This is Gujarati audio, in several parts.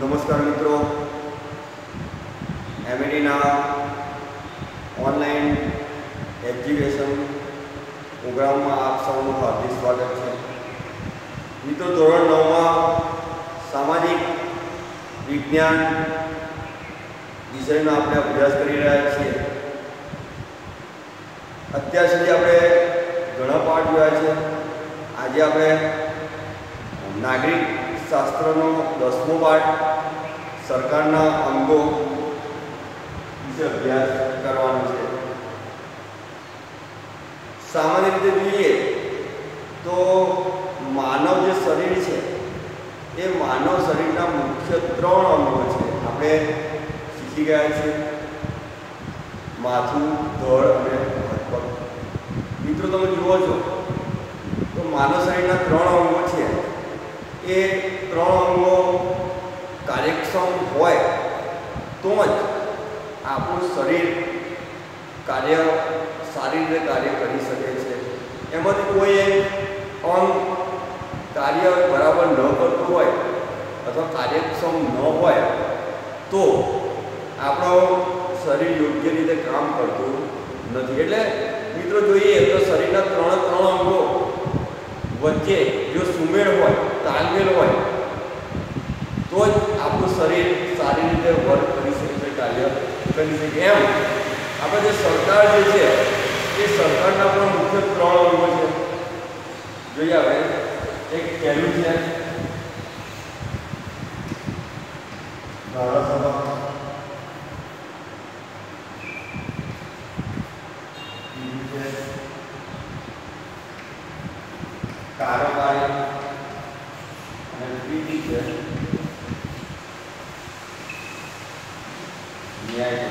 નમસ્કાર મિત્રો. એમએડીના ઓનલાઈન એક્ઝિબિશન પ્રોગ્રામમાં આપ સૌનું હાર્દિક સ્વાગત છે. મિત્રો, ધોરણ નવમાં સામાજિક વિજ્ઞાન વિષયનો આપણે અભ્યાસ કરી રહ્યા છીએ. અત્યાર સુધી આપણે ઘણા પાઠ જોયા છે. આજે આપણે નાગરિક શાસ્ત્રનો દસમો પાઠ સરકારના અંગો વિશે અભ્યાસ કરવાનો છે. સામાન્ય રીતે જોઈએ તો માનવ જે શરીર છે, એ માનવ શરીરના મુખ્ય ત્રણ અંગો છે. આપણે શીખી ગયા છીએ માથું ધડ અને પગ મિત્રો, તમે જુઓ છો તો માનવ શરીરના ત્રણ અંગો એ ત્રણ અંગો કાર્યક્ષમ હોય તો જ આપણું શરીર કાર્ય સારી રીતે કાર્ય કરી શકે છે. એમાંથી કોઈ એક અંગ કાર્ય બરાબર ન કરતું હોય અથવા કાર્યક્ષમ ન હોય તો આપણું શરીર યોગ્ય રીતે કામ કરતું નથી. એટલે મિત્રો જોઈએ તો શરીરના ત્રણ ત્રણ અંગો વચ્ચે જો સુમેળ હોય તાલમેલ હોય, તો જ આપણું શરીર સારી રીતે વર્ક કરી શકે કાર્ય કરી શકે. એમ આપણે જે સરકાર જે છે, એ સરકારના પણ મુખ્ય ત્રણ અંગો છે. જોઈએ આપણે એક પહેલું છે ધારાસભા બીજું છે કારોબારી અને ત્રીજી છે ન્યાય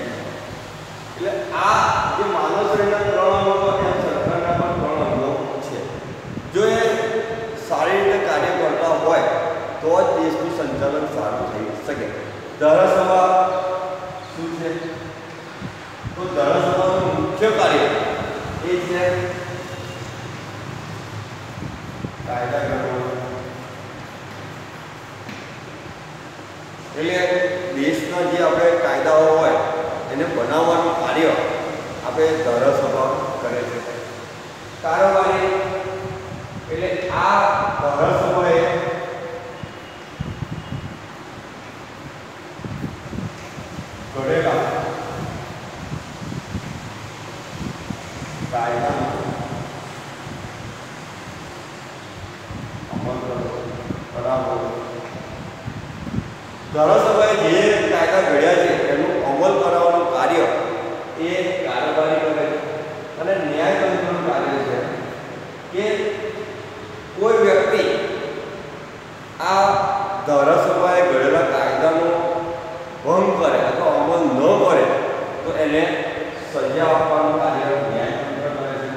એટલે આ જે માનવ શરીરના ત્રણ અંગો એમ સરકારના પણ ત્રણ અંગો છે જો એ સારી રીતે કાર્ય કરતા હોય તો જ દેશનું સંચાલન સારું થઈ શકે ધારાસભા શું છે તો ધારાસભાનું મુખ્ય કાર્ય એ છે કાયદા કરવાનો એટલે દેશના જે આપણે કાયદાઓ હોય એને બનાવવાનું કાર્ય આપણે ધારાસભા કરે છે કારોબારી એટલે આ ધારાસભાએ ઘડેલા કાયદાનો અમલ કરવો કરાવવો ધારાસભાએ જે કાયદા ઘડ્યા છે, એનું અમલ કરાવવાનું કાર્ય એ કારોબારી કરે અને ન્યાયતંત્રનું કાર્ય છે કે કોઈ વ્યક્તિ આ ધારાસભાએ ઘડેલા કાયદાનો ભંગ કરે અથવા અમલ ન કરે, તો એને સજા આપવાનું કાર્ય ન્યાયતંત્ર કરે છે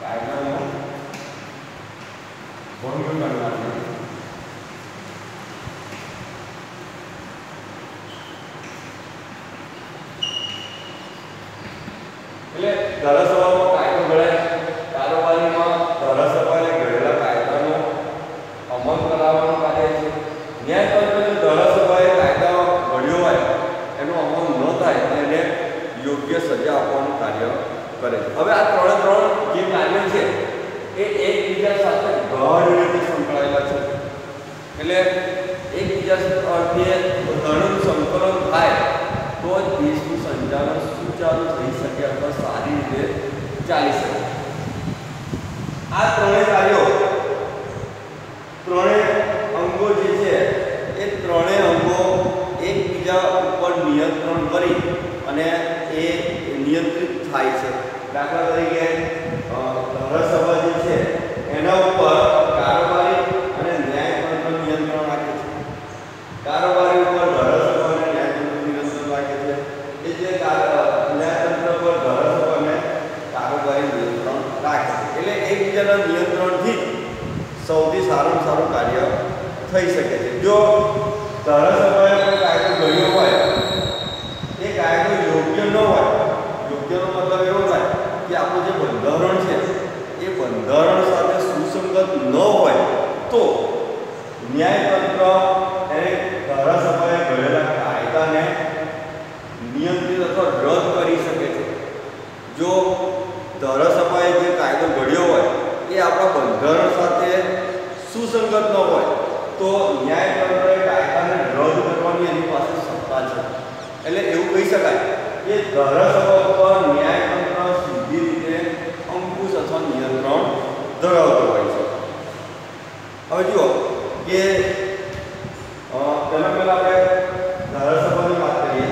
કાયદાનો ભંગ કરનારને એટલે ધારાસભામાં કાયદો ઘડાય કારોબારીમાં ધારાસભાએ ઘડેલા કાયદાનો અમલ કરાવવાનું કાર્ય છે ન્યાયતંત્ર ધારાસભાએ કાયદા ઘડ્યો હોય એનો અમલ ન થાય તો એને યોગ્ય સજા આપવાનું કાર્ય કરે છે હવે આ ત્રણે ત્રણ જે કાર્ય છે એ એકબીજા સાથે ગાઢ રીતે સંકળાયેલા છે એટલે સાથે ઘણું સંકલન થાય, તો જ દેશનું સંચાલન સુચારુ થઈ શકે અથવા સારી રીતે ચાલી શકે. આ ત્રણેય કાર્યો, ત્રણેય અંગો જે છે, એ ત્રણેય અંગો એકબીજા ઉપર નિયંત્રણ કરી અને એ નિયંત્રિત થાય છે. દાખલા તરીકે ધારાસભા જે છે, એના ઉપર કારોબારી અને ન્યાયતંત્ર નિયંત્રણ રાખે છે કારોબારી ઉપર ધારાસભા અને ન્યાયતંત્ર નિયંત્રણ રાખે છે એ જે કાર- ન્યાયતંત્ર પર ધારાસભા અને કારોબારી નિયંત્રણ રાખે છે એટલે એકબીજાના નિયંત્રણથી સૌથી સારું સારું કાર્ય થઈ શકે છે. જો ધારાસભાએ કોઈ કાયદો ઘડ્યો હોય, એ કાયદો યોગ્ય ન હોય, યોગ્યનો મતલબ એવો થાય કે આપણું જે બંધારણ છે, એ બંધારણ સાથે સુસંગત ન હોય, તો ન્યાયતંત્ર એ ધારાસભાએ ઘડેલા કાયદાને નિયંત્રિત અથવા રદ કરી શકે છે જો ધારાસભાએ જે કાયદો ઘડ્યો હોય એ આપણા સાથે સુસંગત ન હોય, તો ન્યાયતંત્રએ કાયદાને રદ કરવાની એની પાસે સત્તા છે. એટલે એવું કહી શકાય કે ધારાસભા પર ન્યાયતંત્ર સીધી રીતે અંકુશ અથવા નિયંત્રણ ધરાવતો હોય છે. હવે જુઓ કે પહેલાં પહેલાં આપણે ધારાસભાની વાત કરીએ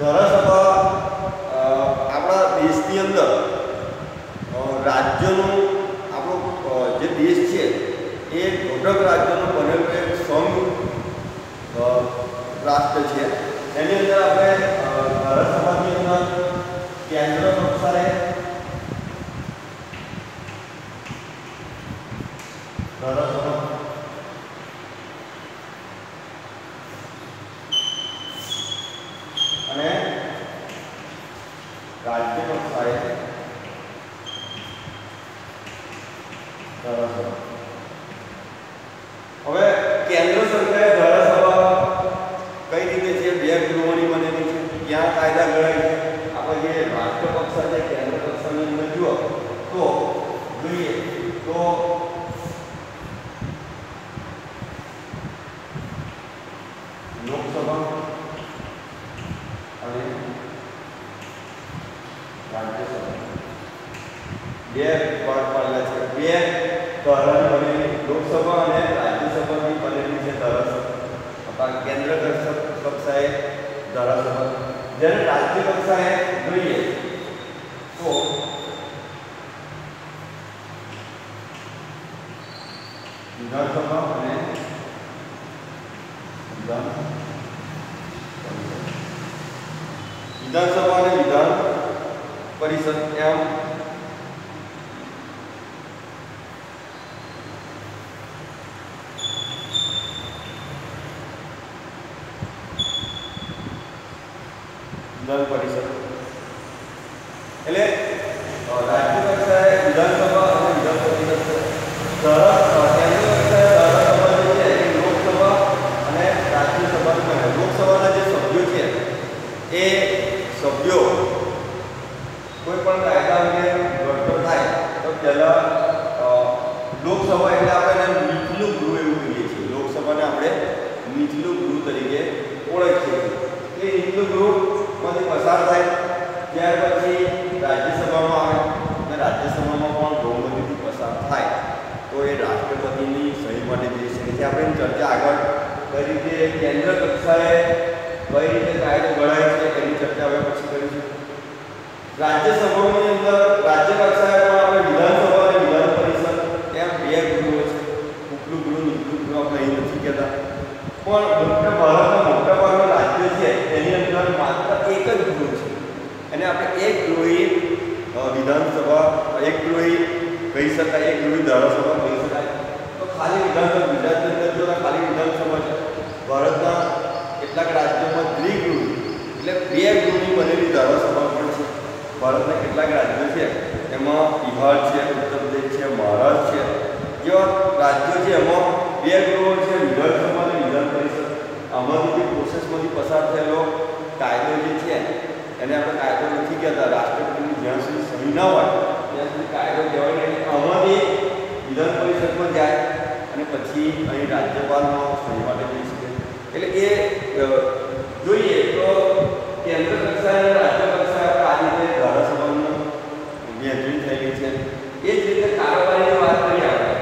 ધારાસભા અ, આપણા દેશની અંદર અ, રાજ્યનું આપણો અ, જે દેશ છે એ ઘટક રાજ્યનું બનેલું એક સંઘ અ, રાષ્ટ્ર છે એની અંદર આપણે અ, ધારાસભાની અંદર કેન્દ્ર કક્ષાએ ધારાસભા અને રાજ્ય કક્ષાએ ધારાસભા હવે કેન્દ્ર સરકારે ધારાસભા કઈ રીતે છે બે ગૃહોની બનેલી છે ક્યાં કાયદા ઘડાય છે આપણે જે રાષ્ટ્ર કક્ષા છે કેન્દ્ર કક્ષાની અંદર જુઓ તો જોઈએ તો લોકસભા અને રાજ્યસભા બે ભાગ પાડેલા છે બે ધારાની બનેલી લોકસભા અને રાજ્યસભાની બનેલી છે ધારાસભા આપણા કેન્દ્ર કક્ષ- કક્ષાએ ધારાસભા જ્યારે રાજ્ય કક્ષાએ જોઈએ તો વિધાનસભા અને વિધાન વિધાનસભા પરિષદ એમ વિધાન પરિષદ એટલે અ, રાજ્ય કક્ષાએ વિધાનસભા અને વિધાન પરિષદ ધારા અ, કેન્દ્ર કક્ષાએ ધારાસભા જે છે એ લોકસભા અને રાજ્યસભાનું બને લોકસભાના જે સભ્યો છે એ સભ્યો કોઈ પણ કાયદા અંગે ઘડતર થાય તો પહેલાં લોકસભા એટલે આપણે એને નીચલું ગૃહ એવું કહીએ છીએ લોકસભાને આપણે નીચલું ગૃહ તરીકે ઓળખીએ છીએ એ નીચલું ગૃહમાંથી પસાર થાય ત્યાર પછી રાજ્યસભામાં આવે અને રાજ્યસભામાં પણ બહુમતીથી પસાર થાય તો એ રાષ્ટ્રપતિની સહી માટે જઈ શકે છે આપણે એની ચર્ચા આગળ કઈ રીતે કેન્દ્ર કક્ષાએ કઈ રીતે કાયદો ઘડાય છે એની ચર્ચા હવે પછી કરીશું રાજ્યસભાની અંદર રાજ્ય કક્ષાએ પણ આપણે વિધાનસભા અને વિધાન પરિષદ એમ બે ગૃહો છે ઉપલું ગૃહ નીચલું ગૃહ આપણે અહીં નથી કહેતા પણ મોટા ભારતના મોટા ભાગના રાજ્યો છે એની માત્ર એક જ ગૃહ છે. અને આપણે એક ગૃહી વિધાનસભા, એક ગૃહી કહી શકાય, એક ગૃહી ધારાસભા કહી શકાય. તો ખાલી વિધાનસભા, ગુજરાતની અંદર જો ખાલી વિધાનસભા છે, ભારતના કેટલાક રાજ્યોમાં દ્વિગૃહ, એટલે બે ગૃહની બનેલી ધારાસભા પણ છે. ભારતના કેટલાક રાજ્યો છે, એમાં બિહાર છે, ઉત્તર પ્રદેશ છે, મહારાષ્ટ્ર છે. જેવા રાજ્યો છે, એમાં બે ગૃહો છે, વિધાનસભા અને વિધાન પરિષદ. આમાંથી પ્રોસેસમાંથી પસાર થયેલો કાયદો જે છે, એને આપણે કાયદો નથી કહેતા. રાષ્ટ્રપતિની જ્યાં સુધી સહી ન હોય, ત્યાં સુધી કાયદો કહેવાય નહીં. આમાંથી વિધાન પરિષદમાં જાય અને પછી અહીં રાજ્યપાલનો સહી માટે જઈ શકે એટલે એ જોઈએ તો કેન્દ્ર કક્ષાએ અને રાજ્ય કક્ષાએ આ રીતે ધારાસભાનું વહેંચણી થયેલી છે. એ જ રીતે કારોબારીની વાત કરીએ આપણે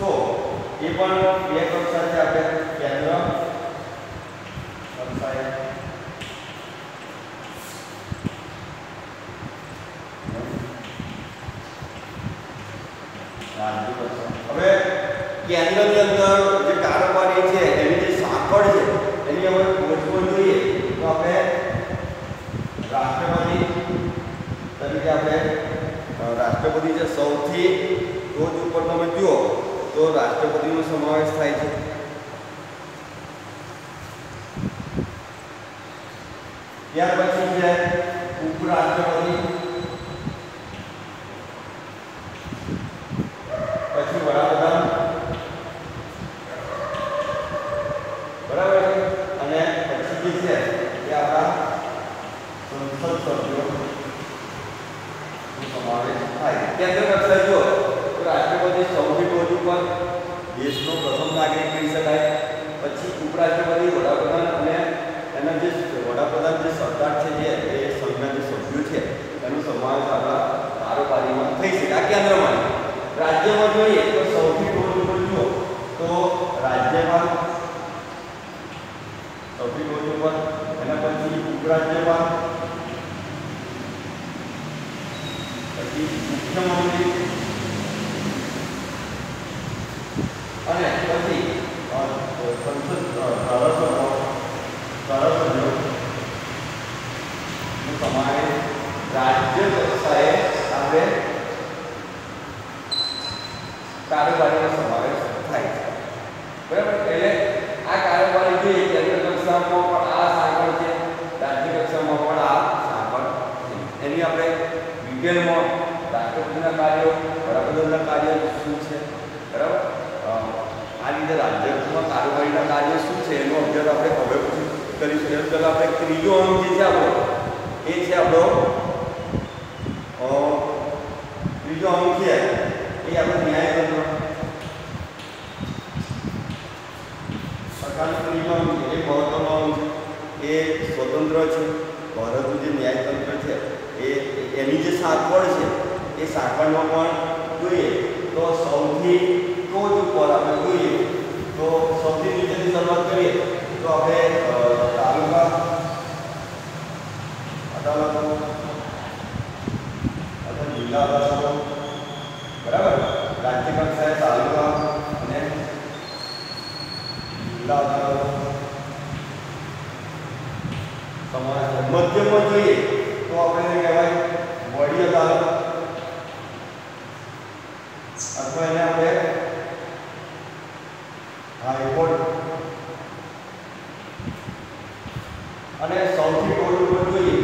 તો એ પણ બે કક્ષા છે આપણે કેન્દ્ર કક્ષાએ રાજ્ય કક્ષા હવે અંદર જે કારોબારી છે, એની જે સાંકળ છે, એની આપણે ગોઠવણ જોઈએ. તો આપણે રાષ્ટ્રપતિ તરીકે આપણે રાષ્ટ્રપતિ જે સૌથી ટોચ ઉપર તમે જુઓ, તો રાષ્ટ્રપતિનો સમાવેશ થાય છે ત્યાર પછી છે ઉપરાષ્ટ્રપતિ પછી વડાપ્રધાન બરાબર છે અને પછી જે છે એ આપણા સંસદ સભ્યો સમાવેશ થાય કેન્દ્ર કક્ષાએ જો તો રાષ્ટ્રપતિ સૌથી ટોચ ઉપર દેશનો પ્રથમ નાગરિક કહી શકાય પછી ઉપરાષ્ટ્રપતિ વડાપ્રધાન અને એના જે વડાપ્રધાન જે સરકાર છે જે એ સંઘના જે સભ્યો છે એનો સમાવેશ આપણા કારોબારીમાં થઈ શકે આ કેન્દ્રમાં રાજ્યમાં જોઈએ તો સૌથી ટોચ ઉપર જુઓ તો રાજ્યમાં સૌથી ટોચ ઉપર એના પછી ઉપરાજ્યપાલ પછી મુખ્યમંત્રી અને પછી અ, સંસદ અ, ધારાસભ્યો ધારાસભ્યો નો સમાવેશ રાજ્ય કક્ષાએ આપણે કારોબારીનો સમાવેશ થાય છે બરાબર એટલે આ કારોબારી જોઈએ કેન્દ્ર કક્ષામાં પણ આ સાંકળ છે રાજ્ય કક્ષામાં પણ આ સાંકળ છે એની આપણે ડિટેલમાં રાષ્ટ્રપતિના કાર્યો, વડાપ્રધાનના કાર્ય શું છે? બરાબર? આ રીતે રાજ્યમાં કારોબારીના કાર્ય શું છે? એનો અભ્યાસ આપણે હવે પછી કરીશું. એમ પહેલાં આપણે ત્રીજો અંગ જે છે આપણો, એ છે આપણો ત્રીજો અંગ છે, એ આપણો ન્યાયતંત્ર. સરકારનો ત્રીજો અંગ છે, એ મહત્વનો અંગ છે. એ સ્વતંત્ર છે. ભારતનું જે ન્યાયતંત્ર એની જે સાંકળ છે, એ સાંકળમાં પણ જોઈએ તો સૌથી ટોચ ઉપર આપણે જોઈએ તો સૌથી નીચેની શરૂઆત કરીએ તો આપણે તાલુકા અદાલતો અથવા જિલ્લા અદાલતો બરાબર? રાજ્ય કક્ષાએ તાલુકા અને જિલ્લા અદાલતો. સમાજ મધ્યમાં જોઈએ તો આપણે કહેવાય વડી અદાલત અથવા એને આપણે હાઈકોર્ટ અને સૌથી ટોચ ઉપર જોઈએ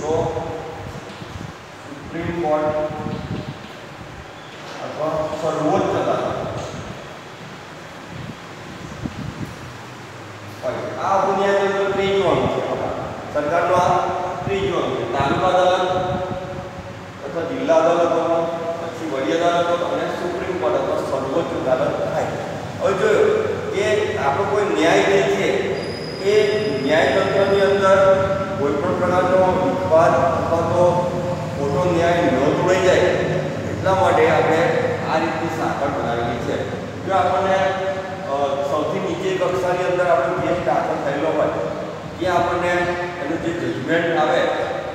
તો સુપ્રીમ કોર્ટ અથવા સર્વોચ્ચ અદાલત. આ બુનિયાદી અંદર ત્રીજો અંગ છે. સરકારનો આ ત્રીજો અંગ છે તાલુકા અદાલત જિલ્લા અદાલતોમાં પછી વડી અદાલતો અને સુપ્રીમ કોર્ટ સર્વોચ્ચ અદાલત થાય હવે જોયું કે આપણો કોઈ ન્યાય જે છે એ ન્યાયતંત્રની અંદર કોઈ પણ પ્રકારનો વિવાદ અથવા તો ખોટો ન્યાય ન તોડાઈ જાય એટલા માટે આપણે આ રીતની સાંકળ બનાવેલી છે જો આપણને અ, સૌથી નીચે કક્ષાની અંદર આપણો કેસ દાખલ થયેલો હોય ત્યાં આપણને એનું જે જજમેન્ટ આવે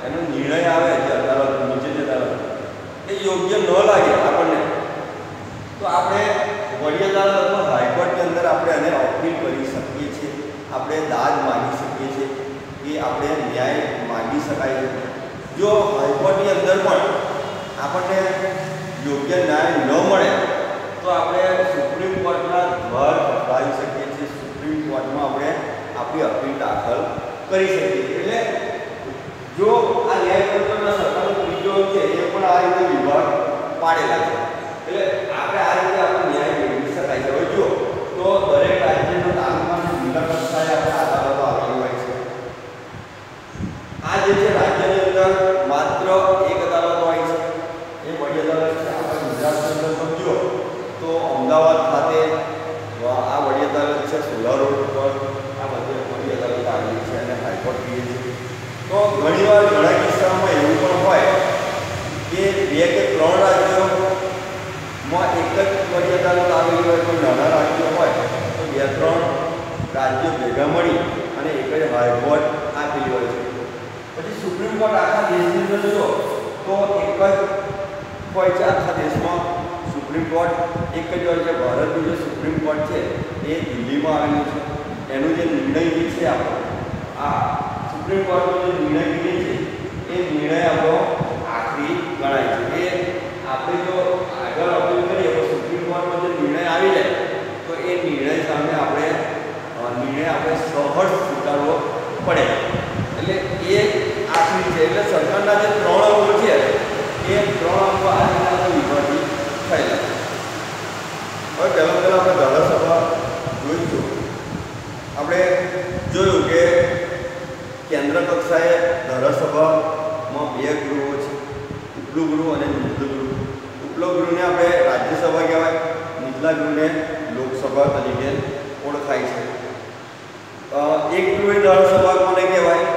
એનો નિર્ણય આવે જે અદાલત નીચેની અદાલત એ યોગ્ય ન લાગે આપણને તો આપણે વડી અદાલત અથવા હાઈકોર્ટની અંદર આપણે એને અપીલ કરી શકીએ છીએ આપણે દાદ માગી શકીએ છીએ કે આપણે ન્યાય માગી શકાય છે જો હાઈકોર્ટની અંદર પણ આપણને યોગ્ય ન્યાય ન મળે, તો આપણે સુપ્રીમ કોર્ટના દ્વાર ખખડાવી શકીએ છીએ. સુપ્રીમ કોર્ટમાં આપણે આપણી અપીલ દાખલ કરી શકીએ એટલે જો આ ન્યાયતંત્રના સરકારનો ત્રીજો છે, એ પણ આ રીતે વિભાગ પાડેલા છે એટલે આપણે આ રીતે આપણો ન્યાય મેળવી શકાય છે હવે જુઓ તો દરેક રાજ્યના તાલુકા અને જિલ્લા કક્ષાએ આપણે અદાલતો આવેલી હોય છે આ જે છે રાજ્યની અંદર માત્ર એક અદાલત હોય છે એ વડી અદાલત છે આપણે ગુજરાતની અંદર સમજો તો અમદાવાદ ખાતે આ વડી અદાલત છે સોલા રોડ ઉપર આ બધી અમારી અલગ અલગ આવેલી છે અને હાઈકોર્ટ કહીએ છીએ તો ઘણીવાર ઘણા કિસ્સાઓમાં એવું પણ હોય કે બે કે ત્રણ રાજ્યોમાં એક જ અદાલત આવેલી હોય કોઈ નાના રાજ્યો હોય તો બે ત્રણ રાજ્યો ભેગા મળી અને એક જ હાઈકોર્ટ આપેલી હોય છે. પછી સુપ્રીમ કોર્ટ આખા દેશની અંદર જો તો એક જ હોય છે આખા દેશમાં સુપ્રીમ કોર્ટ એક જ વાર છે ભારતનું જે સુપ્રીમ કોર્ટ છે, એ દિલ્હીમાં આવેલું છે. એનો જે નિર્ણય જે છે આપણો, આ સુપ્રીમ કોર્ટનો જે નિર્ણય જે છે એ નિર્ણય આપણો આખરી ગણાય છે એ આપણે જો આગળ અપીલ કરીએ તો સુપ્રીમ કોર્ટનો જે નિર્ણય આવી જાય તો એ નિર્ણય સામે આપણે અ, નિર્ણય આપણે સહજ સ્વીકારવો પડે એટલે એ આખરી છે એટલે સરકારના જે ત્રણ અંગો છે એ ત્રણ અંગો આ રીતે આપણે વિભાજિત થયેલા હવે પહેલાં પહેલાં આપણે ધારાસભા જોઈશું આપણે જોયું કે કેન્દ્ર કક્ષાએ ધારાસભામાં બે ગૃહો છે ઉપલું ગૃહ અને નીચલું ગૃહ ઉપલું ગૃહને આપણે રાજ્યસભા કહેવાય, નીચલા ગૃહને લોકસભા તરીકે ઓળખાય છે. એક ગૃહ ધારાસભા કોને કહેવાય.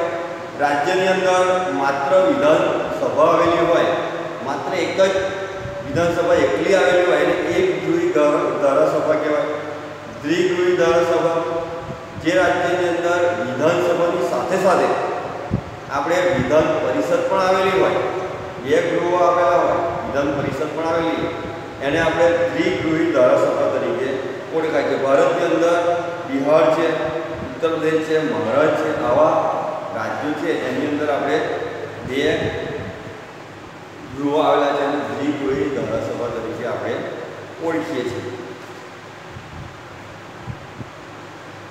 રાજ્યની અંદર માત્ર વિધાનસભા આવેલી હોય, માત્ર એક જ વિધાનસભા એકલી આવેલી હોય એને એક ગૃહી ધારાસભા કહેવાય. દ્વિગૃહી ધારાસભા, જે રાજ્યની અંદર વિધાનસભાની સાથે સાથે આપણે વિધાન પરિષદ પણ આવેલી હોય, બે ગૃહો આવેલા હોય વિધાન પરિષદ પણ આવેલી એને આપણે દ્વિગૃહી ધારાસભા તરીકે ઓળખાય છે. ભારતની અંદર બિહાર છે, ઉત્તર પ્રદેશ છે, મહારાષ્ટ્ર છે, આવા રાજ્યો છે. એની અંદર આપણે બે ગૃહો આવેલા છે અને દ્વિગૃહી ધારાસભા તરીકે આપણે ઓળખીએ છીએ.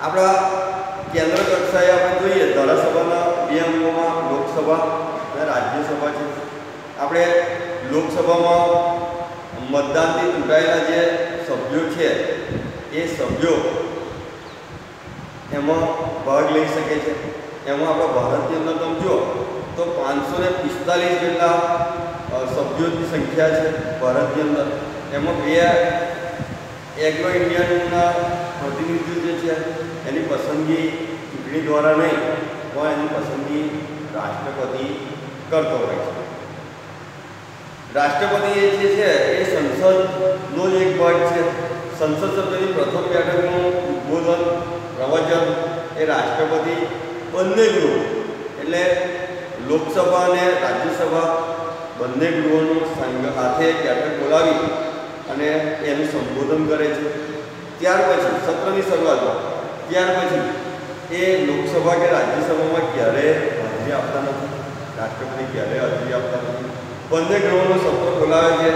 આપણા કેન્દ્ર કક્ષાએ આપણે જોઈએ, ધારાસભાના બે અંગોમાં લોકસભા અને રાજ્યસભા છે. આપણે લોકસભામાં મતદાનથી ચૂંટાયેલા જે સભ્યો છે, એ સભ્યો એમાં ભાગ લઈ શકે છે. એમાં આપણા ભારતની અંદર તમે જુઓ, તો પાંચસો ને પિસ્તાલીસ જેટલા સભ્યોની સંખ્યા છે ભારતની અંદર. એમાં બે એગ્રો ઇન્ડિયનના પ્રતિનિધિઓ જે છે, એની પસંદગી ચૂંટણી દ્વારા નહીં, પણ એની પસંદગી રાષ્ટ્રપતિ કરતો હોય છે. રાષ્ટ્રપતિ એ જે છે એ સંસદનો જ એક ભાગ છે. સંસદ સભ્યની પ્રથમ બેઠકનું ઉદ્બોધન, પ્રવચન એ રાષ્ટ્રપતિ બંને ગૃહ, એટલે લોકસભા અને રાજ્યસભા બંને ગૃહોનું સંઘ હાથે બેઠક બોલાવી અને એનું સંબોધન કરે છે. ત્યાર પછી, સત્રની શરૂઆતમાં, ત્યાર પછી એ લોકસભા કે રાજ્યસભામાં ક્યારે હાજરી આપતા નથી. રાષ્ટ્રપતિ ક્યારે હાજરી આપતા નથી. બંને ગ્રહોનો શબ્દો બોલાવે છે,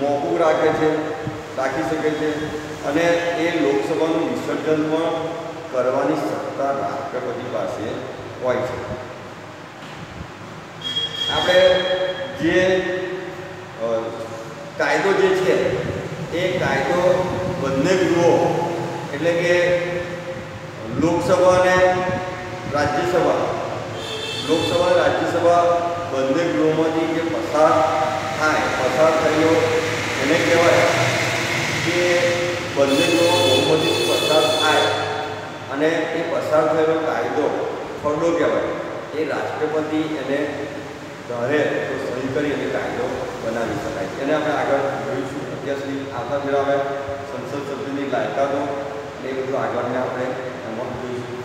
મોકૂફ રાખે છે, રાખી શકે છે અને એ લોકસભાનું વિસર્જન પણ કરવાની સત્તા રાષ્ટ્રપતિ પાસે હોય છે. આપણે જે કાયદો જે છે, એ કાયદો બંને ગૃહો એટલે કે લોકસભા અને રાજ્યસભા, લોકસભા રાજ્યસભા બંને ગૃહોમાંથી જે પસાર થાય, પસાર થયો, એને કહેવાય કે બંને ગૃહો બહુમતીથી પસાર થાય અને એ પસાર થયેલો કાયદો ખરડો કહેવાય. એ રાષ્ટ્રપતિ એને ધારે તો સહી કરી એને કાયદો બનાવી શકાય. એને આપણે આગળ જોઈશું. અત્યાર સુધી આશા મેળાવે સંસદ સભ્યની લાયકાતો એ બધું આગળને આપણે એમાં જોઈશું.